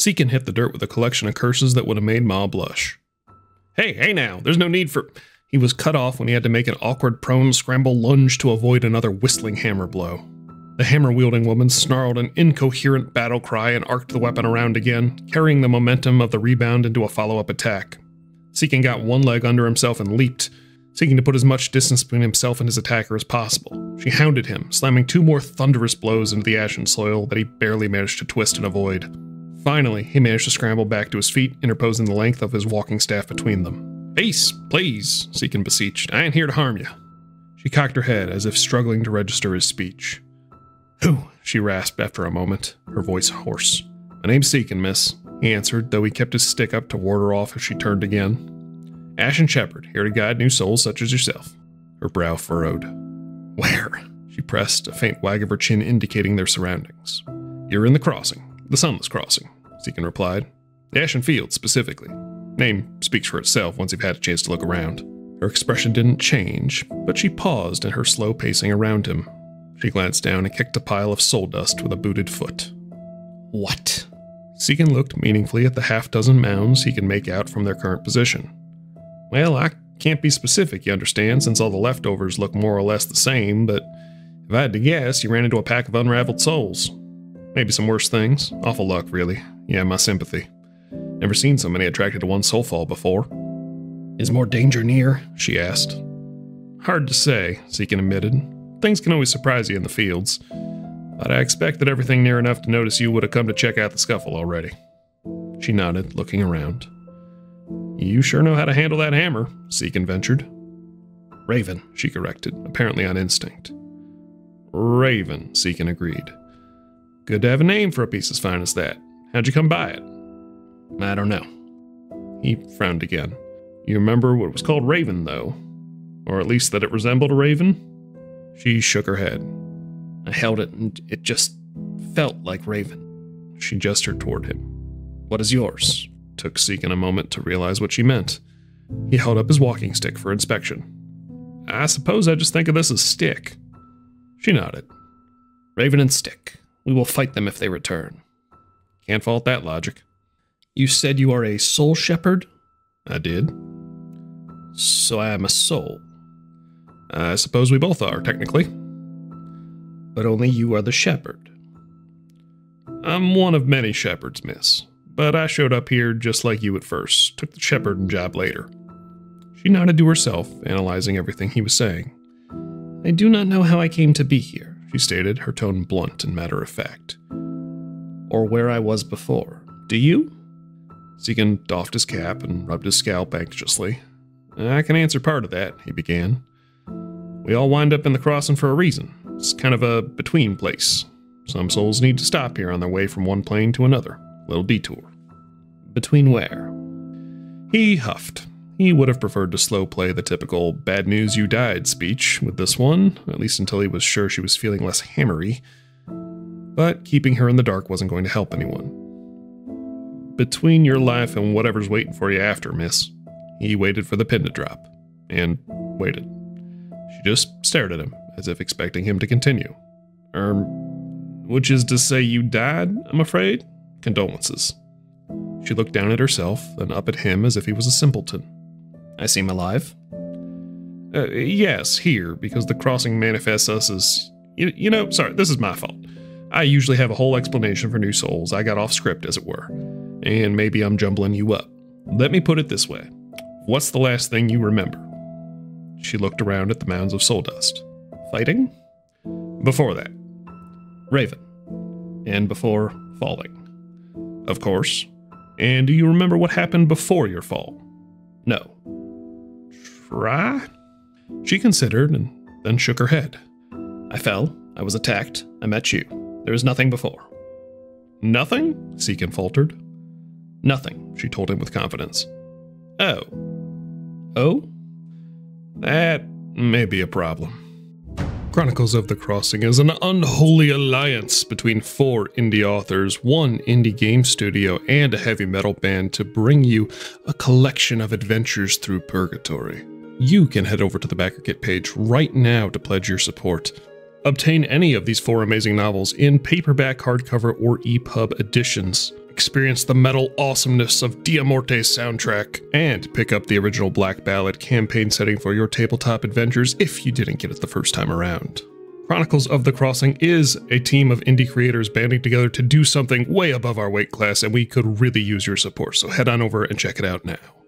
Seekin hit the dirt with a collection of curses that would have made Ma blush. Hey, hey now, there's no need for. He was cut off when he had to make an awkward prone scramble lunge to avoid another whistling hammer blow. The hammer wielding woman snarled an incoherent battle cry and arced the weapon around again, carrying the momentum of the rebound into a follow up attack. Seekin got one leg under himself and leaped, seeking to put as much distance between himself and his attacker as possible. She hounded him, slamming two more thunderous blows into the ashen soil that he barely managed to twist and avoid. Finally, he managed to scramble back to his feet, interposing the length of his walking staff between them. Peace, please, Seekin beseeched. I ain't here to harm you. She cocked her head as if struggling to register his speech. Who? she rasped after a moment, her voice hoarse. My name's Seekin, miss, he answered, though he kept his stick up to ward her off if she turned again. Ashen Shepherd, here to guide new souls such as yourself. Her brow furrowed. Where? She pressed, a faint wag of her chin indicating their surroundings. You're in the crossing. The Sunless Crossing, Seekin replied. The Ashen Field, specifically. Name speaks for itself once you've had a chance to look around. Her expression didn't change, but she paused in her slow pacing around him. She glanced down and kicked a pile of soul dust with a booted foot. What? Seekin looked meaningfully at the half dozen mounds he could make out from their current position. Well, I can't be specific, you understand, since all the leftovers look more or less the same, but if I had to guess, you ran into a pack of unraveled souls. Maybe some worse things. Awful luck, really. Yeah, my sympathy. Never seen so many attracted to one soulfall before. Is more danger near? she asked. Hard to say, Seekin admitted. Things can always surprise you in the fields. But I expect that everything near enough to notice you would have come to check out the scuffle already. She nodded, looking around. You sure know how to handle that hammer, Seekin ventured. Raven, she corrected, apparently on instinct. Raven, Seekin agreed. Good to have a name for a piece as fine as that. How'd you come by it? I don't know. He frowned again. You remember what was called Raven, though? Or at least that it resembled a raven? She shook her head. I held it and it just felt like Raven. She gestured toward him. What is yours? Took Seekin a moment to realize what she meant. He held up his walking stick for inspection. I suppose I just think of this as stick. She nodded. Raven and stick. We will fight them if they return. Can't fault that logic. You said you are a soul shepherd? I did. So I am a soul. I suppose we both are, technically. But only you are the shepherd. I'm one of many shepherds, miss. But I showed up here just like you at first, took the shepherding job later. She nodded to herself, analyzing everything he was saying. I do not know how I came to be here she stated, her tone blunt and matter of fact. Or where I was before. Do you? Seekin doffed his cap and rubbed his scalp anxiously. I can answer part of that, he began. We all wind up in the crossing for a reason. It's kind of a between place. Some souls need to stop here on their way from one plane to another. Little detour. Between where? He huffed, he would have preferred to slow play the typical bad news you died speech with this one, at least until he was sure she was feeling less hammery. But keeping her in the dark wasn't going to help anyone. Between your life and whatever's waiting for you after, miss. He waited for the pin to drop. And waited. She just stared at him, as if expecting him to continue. Er, which is to say you died, I'm afraid? Condolences. She looked down at herself, then up at him as if he was a simpleton. I seem alive. Uh, yes, here, because the crossing manifests us as. You, you know, sorry, this is my fault. I usually have a whole explanation for new souls. I got off script, as it were. And maybe I'm jumbling you up. Let me put it this way What's the last thing you remember? She looked around at the mounds of soul dust. Fighting? Before that. Raven. And before falling. Of course. And do you remember what happened before your fall? No try? She considered and then shook her head. I fell. I was attacked. I met you. There was nothing before. Nothing? Seekin faltered. Nothing, she told him with confidence. Oh. Oh? That may be a problem. Chronicles of the Crossing is an unholy alliance between four indie authors, one indie game studio, and a heavy metal band to bring you a collection of adventures through purgatory you can head over to the BackerKit page right now to pledge your support. Obtain any of these four amazing novels in paperback, hardcover, or EPUB editions. experience the metal awesomeness of Dia Morte's soundtrack, and pick up the original Black Ballad campaign setting for your tabletop adventures if you didn't get it the first time around. Chronicles of the Crossing is a team of indie creators banding together to do something way above our weight class, and we could really use your support, so head on over and check it out now.